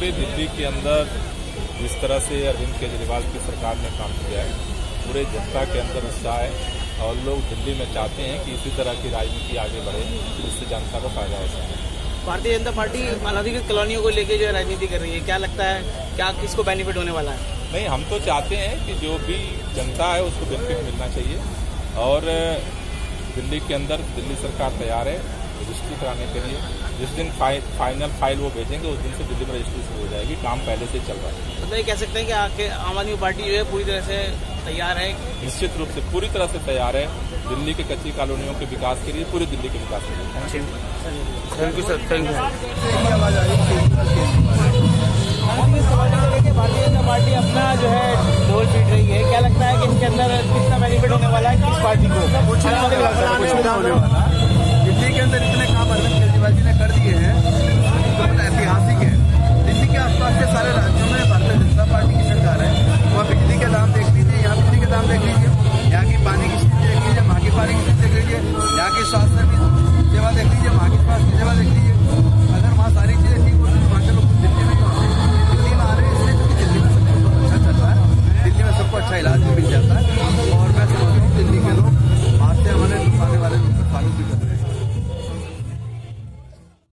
पूरे दिल्ली के अंदर जिस तरह से अरविंद केजरीवाल की सरकार ने काम किया है पूरे जनता के अंदर उत्साह है और लोग दिल्ली में चाहते हैं कि इसी तरह की राजनीति आगे बढ़े जिससे जनता को फ़ायदा हो सके। भारतीय जनता पार्टी अनाधिकृत कॉलोनियों को लेकर जो है राजनीति कर रही है क्या लगता है क्या किसको बेनिफिट होने वाला है? नहीं हम तो चाहते हैं कि जो भी जनता है उसको बेनिफिट मिलना चाहिए और दिल्ली के अंदर दिल्ली सरकार तैयार है रजिस्ट्री कराने के लिए। जिस दिन फाइनल फ़ाइल वो भेजेंगे उस दिन से दिल्ली में रजिस्ट्री शुरू हो जाएगी। काम पहले से चल रहा है। मतलब ये कह सकते हैं कि आके आम आदमी पार्टी जो है पूरी तरह से तैयार है? निश्चित रूप से पूरी तरह से तैयार है। दिल्ली के कच्ची कॉलोनियों के विकास के लिए पूरी दिल्ली के विकास के लिए। Thank you sir thank you Bharatiya Janata Party अपना जो है ढोल पीट रही है क्या लगता है कि इसके अंदर कितना बेनिफिट होने वाला है किस पार्टी को también